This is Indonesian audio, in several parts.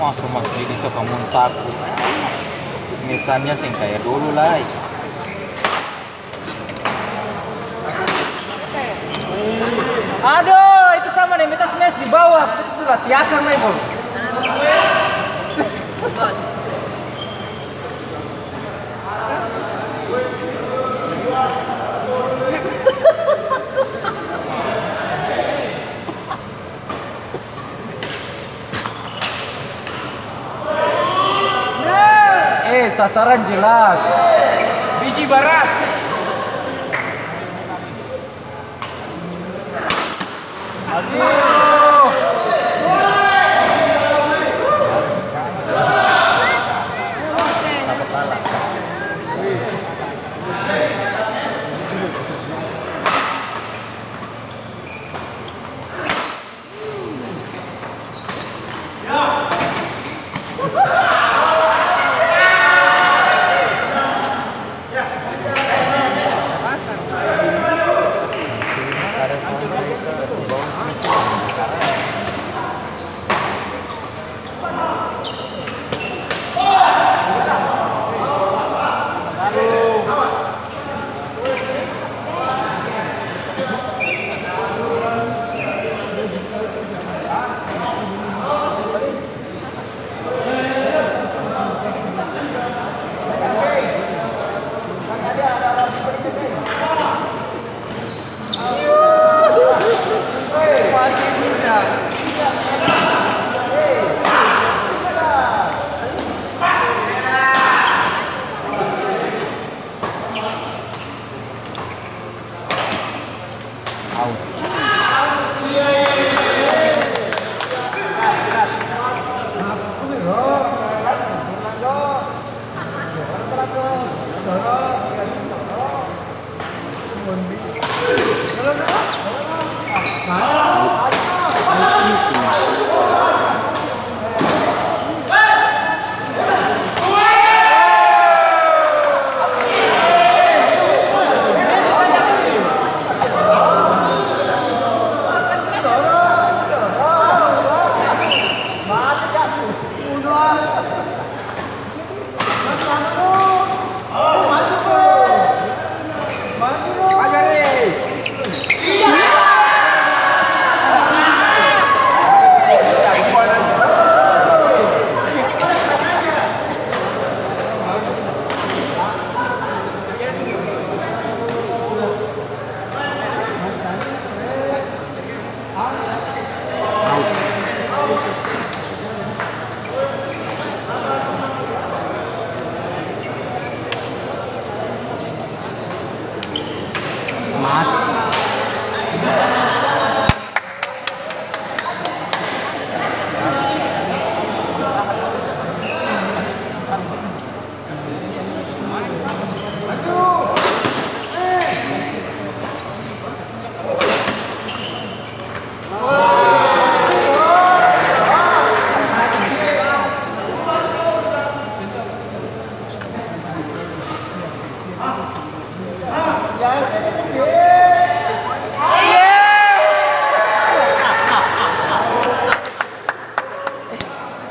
Masa mas jadi kamu takut. Semisalnya sing kayak dulu lah. Aduh, itu sama nih, minta smash di bawah. Itu sudah tiakan lah, Bos. Sasaran jelas. Biji barat. Aduh.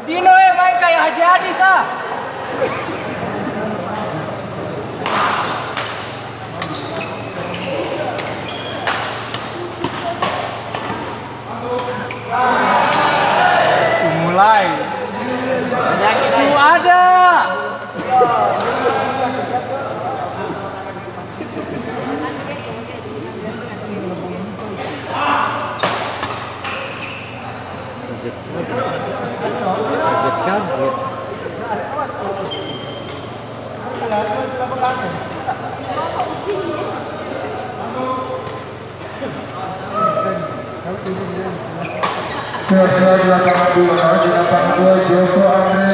Dino eh main kayak Haji Hadis ah. Siap-siap di lapangan dua, di lapangan dua Joko Andre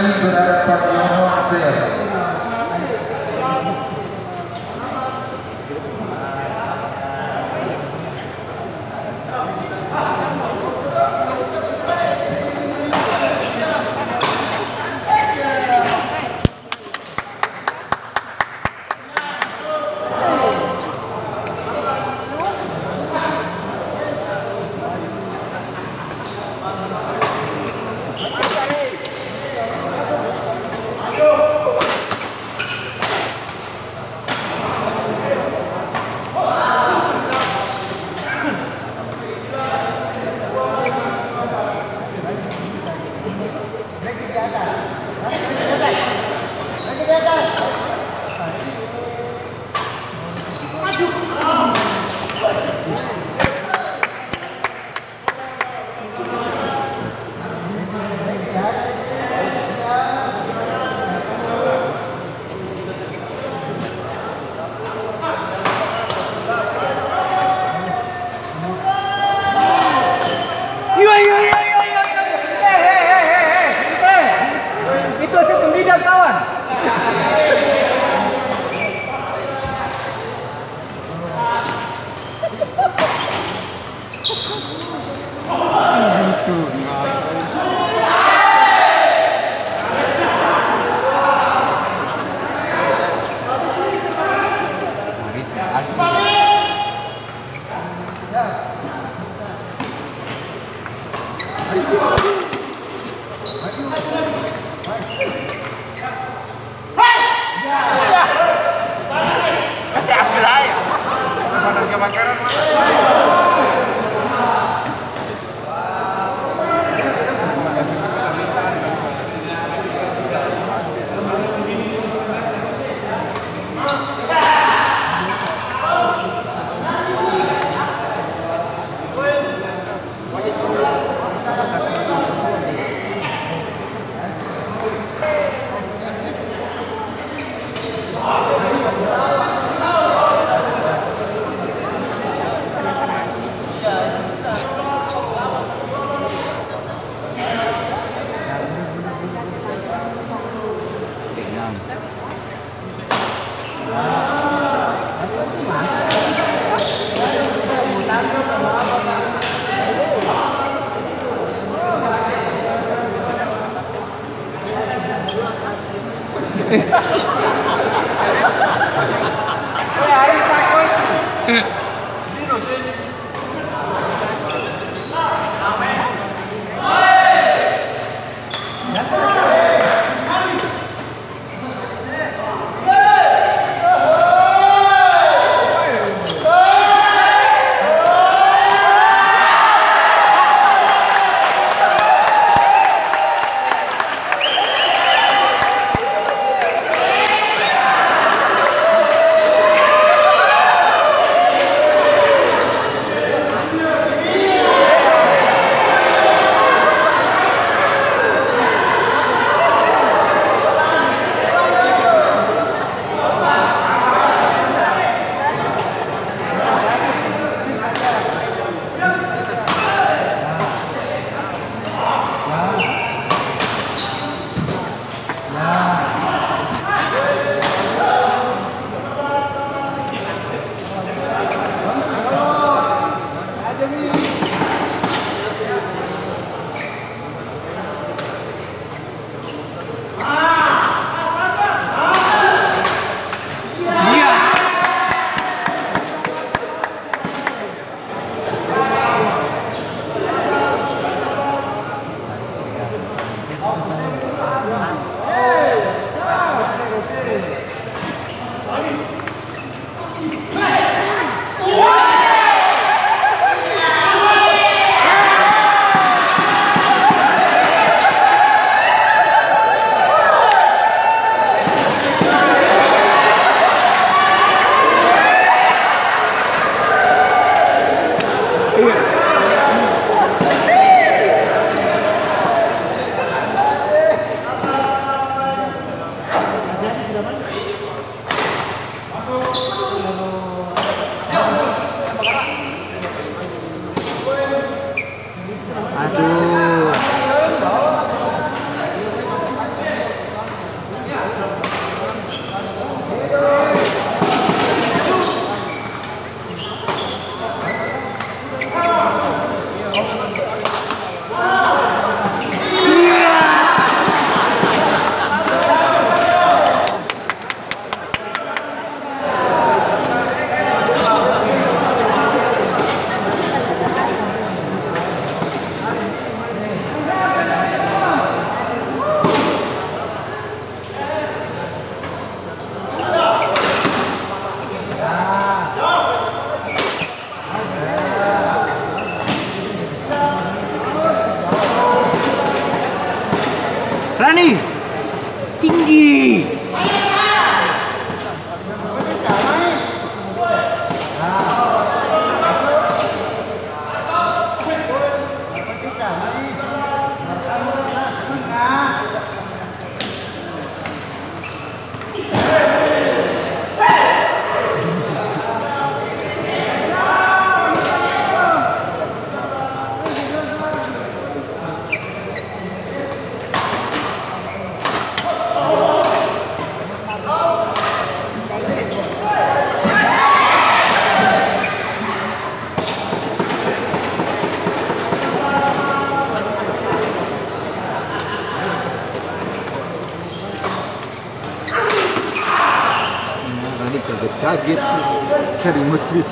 Rani kaget-kaget cari meslis.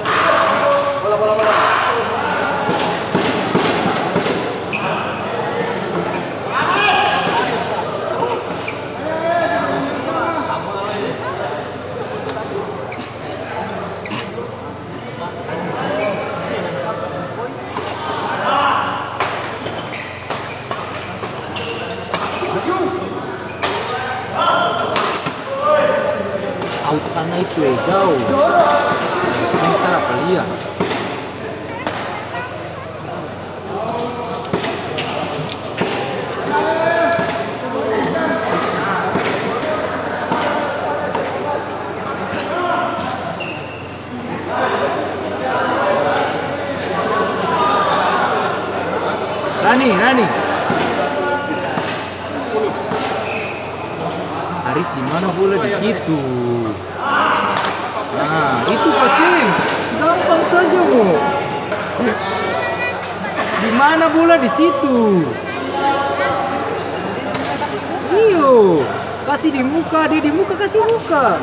Bola bola bola. Rani, Rani. Aris di mana bola di situ. Nah, itu pasien. Gampang saja, Bu. Di mana bola di situ? Iyo, kasih di muka, dia di muka kasih muka.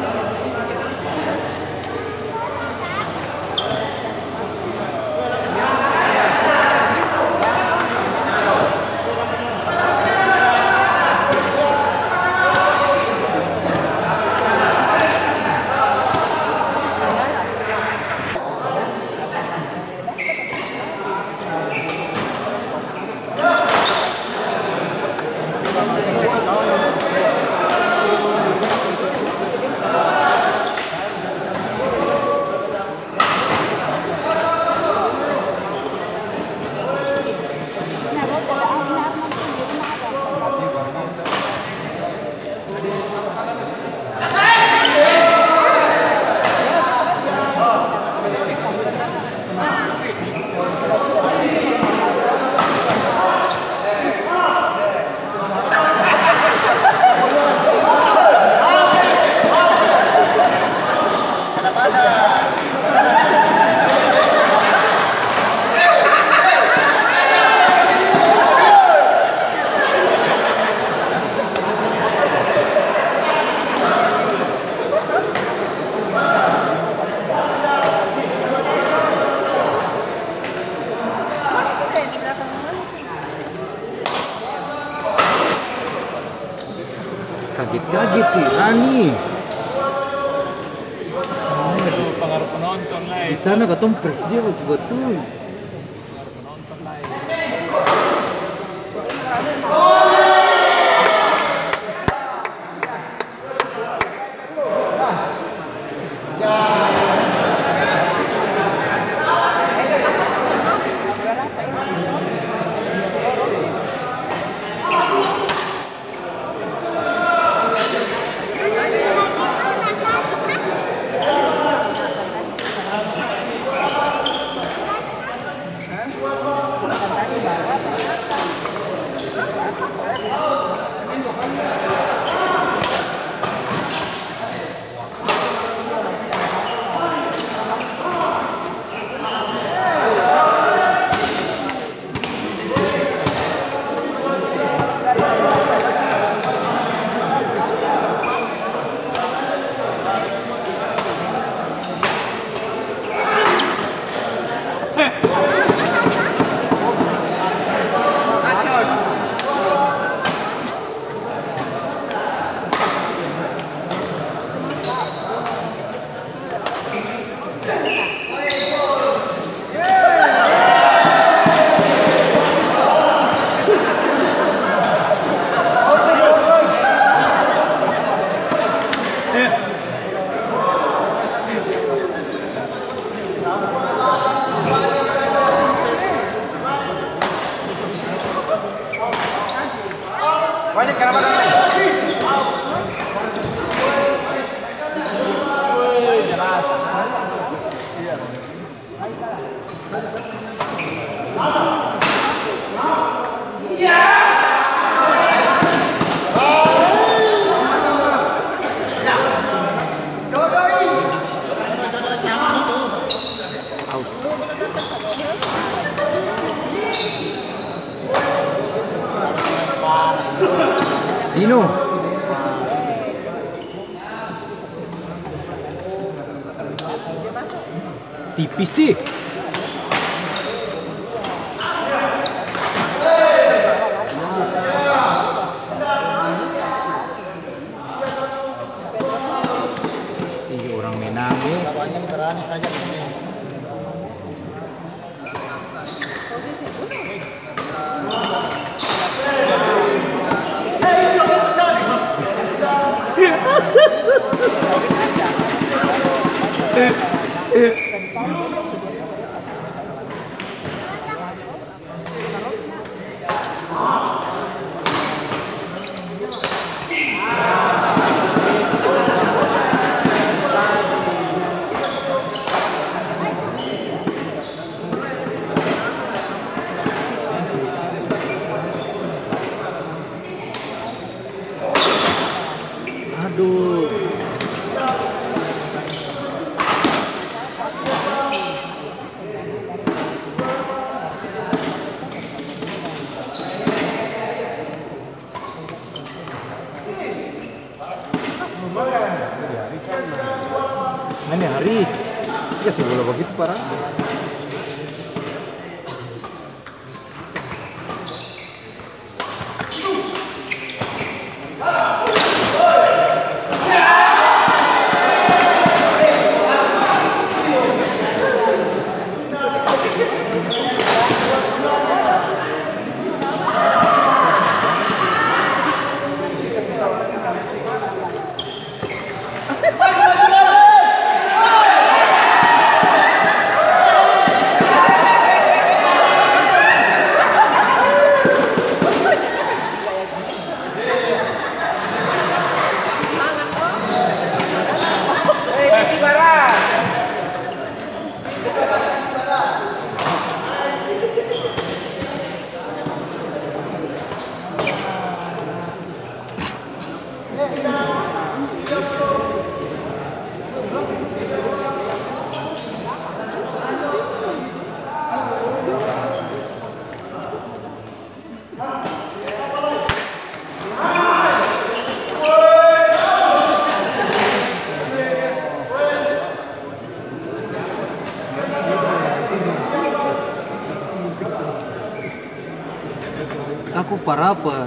Kaget-kaget nih, Rani. pengaruh penonton lah Di sana ketemu presiden betul-betul. tipisi Парапа